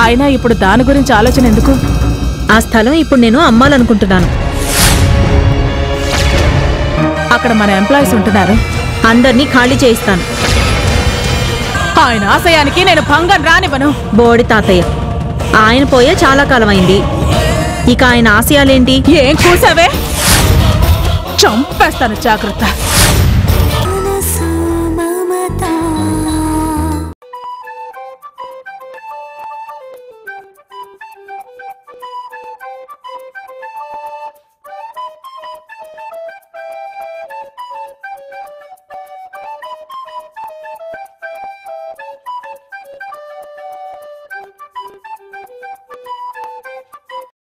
అయినా ఇప్పుడు దాని గురించి ఆలోచన ఎందుకు ఆ స్థలం ఇప్పుడు నేను అమ్మాలనుకుంటున్నాను. అక్కడ మన ఎంప్లాయీస్ ఉంటున్నారు. అందరినీ ఖాళీ చేయిస్తాను. ఆయన ఆశయానికి నేను భంగం రానివ్వను. బోడి తాతయ్య ఆయన పోయే చాలా కాలం అయింది ఇక ఆయన ఆశయాలేంటి? ఏం కూసావే? చంపేస్తాను జాగ్రత్త.